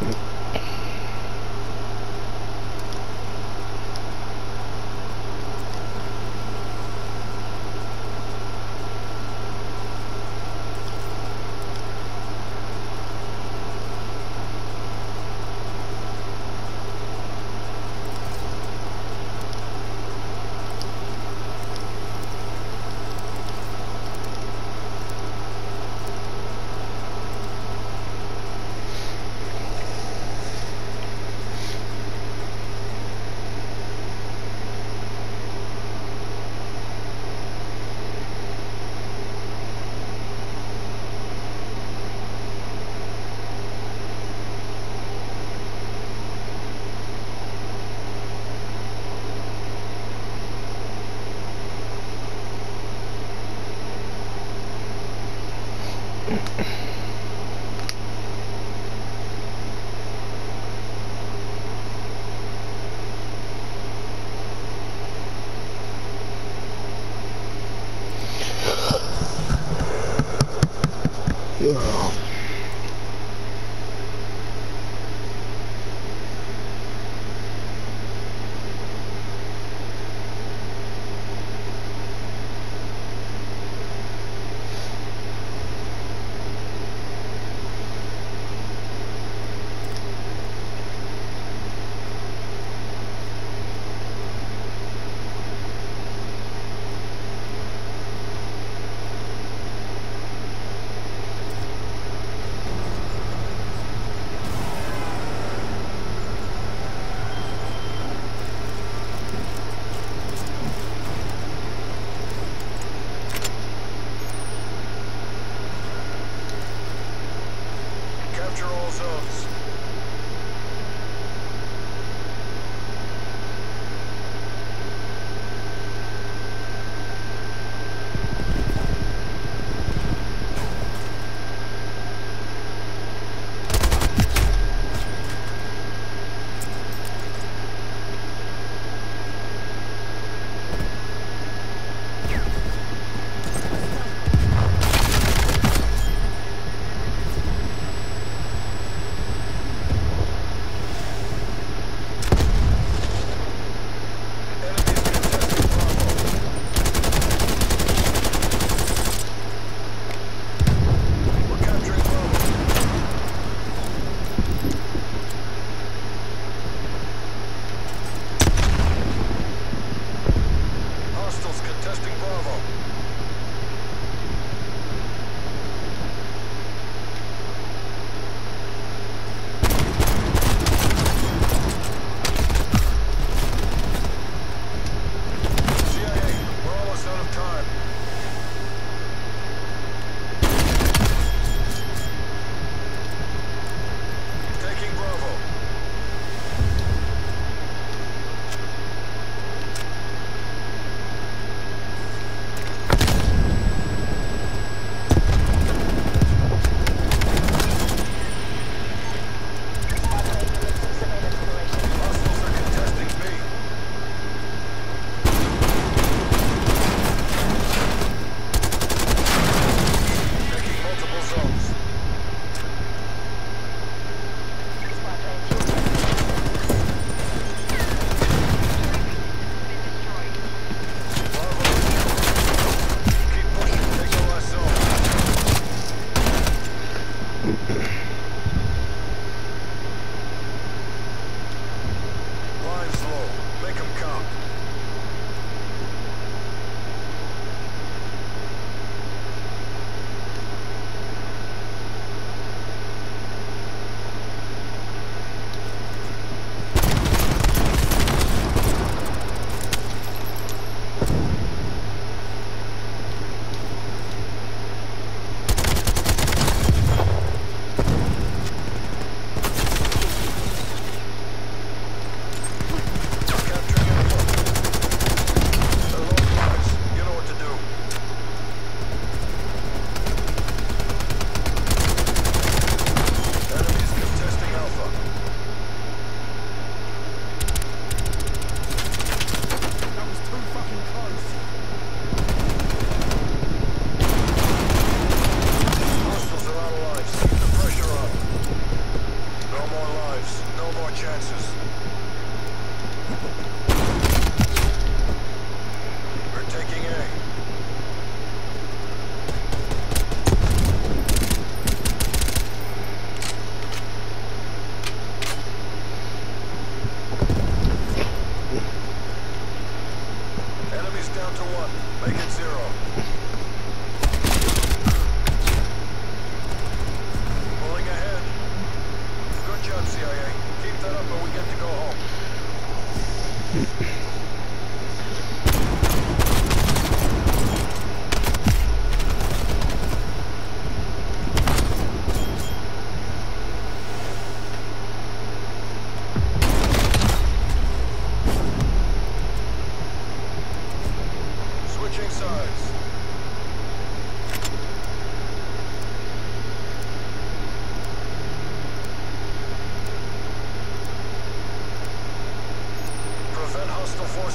Thank you. Thank you.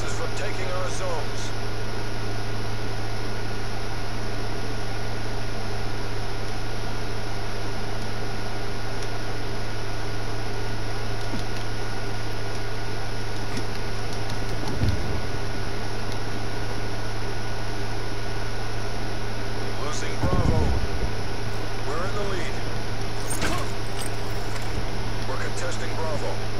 Forces from taking our zones. Losing Bravo. We're in the lead. We're contesting Bravo.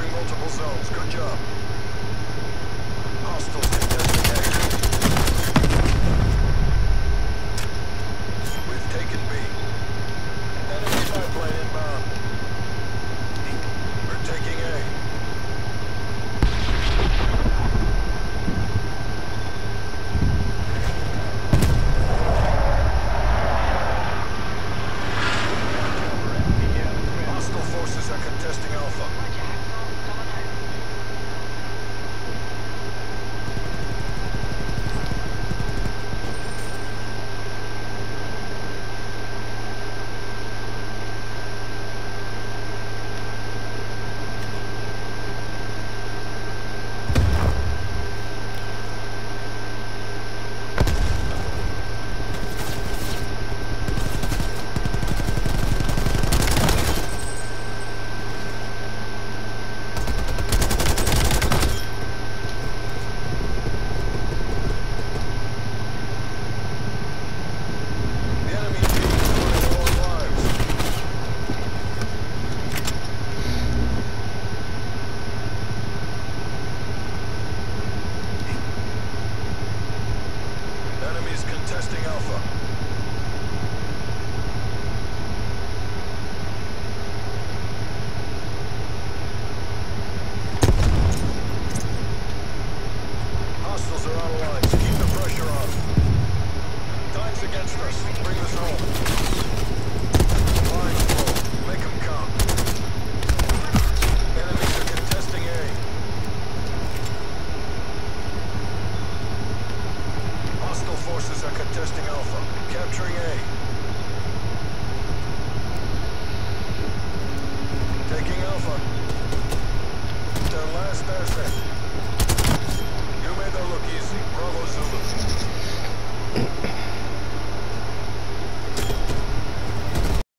Capturing multiple zones. Good job. Hostiles identified. We've taken B. Enemy spy inbound. We're taking A. contesting Alpha. testing Alpha.